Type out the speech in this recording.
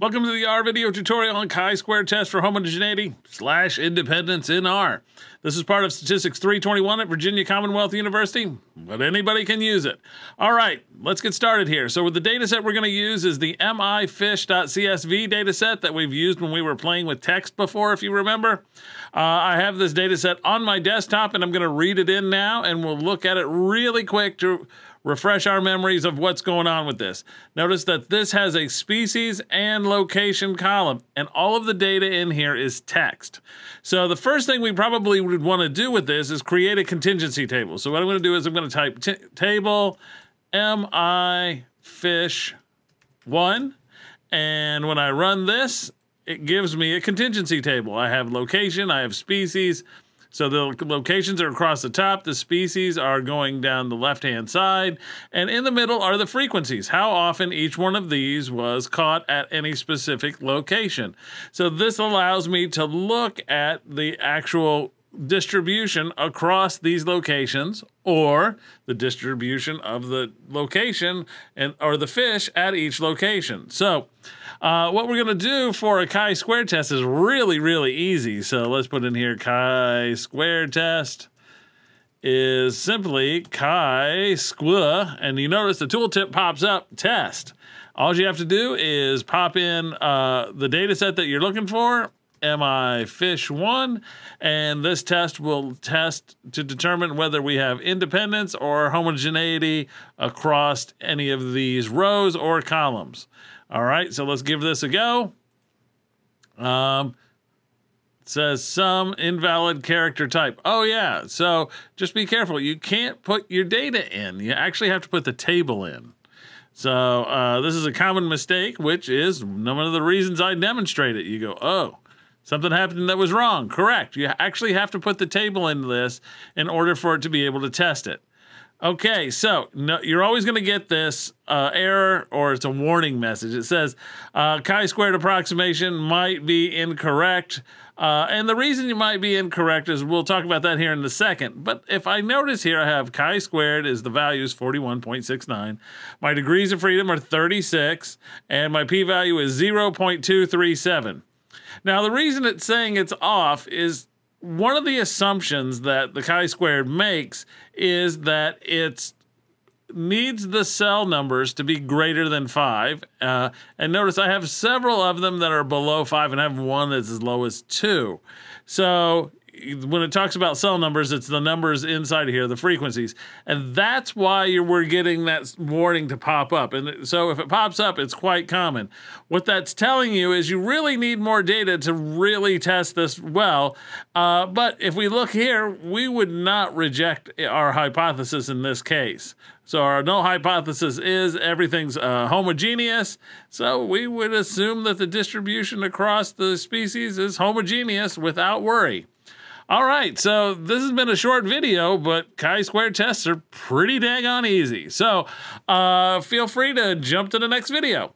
Welcome to the R video tutorial on chi-square test for homogeneity slash independence in R. This is part of Statistics 321 at Virginia Commonwealth University, but anybody can use it. All right, let's get started here. So the data set we're going to use is the mifish.csv data set that we've used when we were playing with text before, if you remember. Uh, I have this data set on my desktop and I'm going to read it in now and we'll look at it really quick to refresh our memories of what's going on with this. Notice that this has a species and location column, and all of the data in here is text. So the first thing we probably would want to do with this is create a contingency table. So what I'm going to do is I'm going to type table mi fish 1, and when I run this, it gives me a contingency table. I have location, I have species, so the locations are across the top, the species are going down the left hand side, and in the middle are the frequencies, how often each one of these was caught at any specific location. So this allows me to look at the actual distribution across these locations or the distribution of the location and or the fish at each location. So uh, what we're going to do for a chi-square test is really, really easy. So let's put in here chi-square test is simply chi-square, and you notice the tooltip pops up, test. All you have to do is pop in uh, the data set that you're looking for, MI Fish 1, and this test will test to determine whether we have independence or homogeneity across any of these rows or columns. All right, so let's give this a go. Um, says some invalid character type. Oh, yeah. So just be careful. You can't put your data in. You actually have to put the table in. So uh, this is a common mistake, which is one of the reasons I demonstrate it. You go, oh, something happened that was wrong. Correct. You actually have to put the table into this in order for it to be able to test it. Okay, so no, you're always going to get this uh, error or it's a warning message. It says uh, chi-squared approximation might be incorrect. Uh, and the reason you might be incorrect is we'll talk about that here in a second. But if I notice here, I have chi-squared is the value is 41.69. My degrees of freedom are 36, and my p-value is 0.237. Now, the reason it's saying it's off is one of the assumptions that the chi-squared makes is that it needs the cell numbers to be greater than five. Uh, and notice I have several of them that are below five and I have one that's as low as two. So when it talks about cell numbers, it's the numbers inside here, the frequencies. And that's why we're getting that warning to pop up. And so if it pops up, it's quite common. What that's telling you is you really need more data to really test this well. Uh, but if we look here, we would not reject our hypothesis in this case. So our null hypothesis is everything's uh, homogeneous. So we would assume that the distribution across the species is homogeneous without worry. All right, so this has been a short video, but chi-square tests are pretty dang on easy. So uh, feel free to jump to the next video.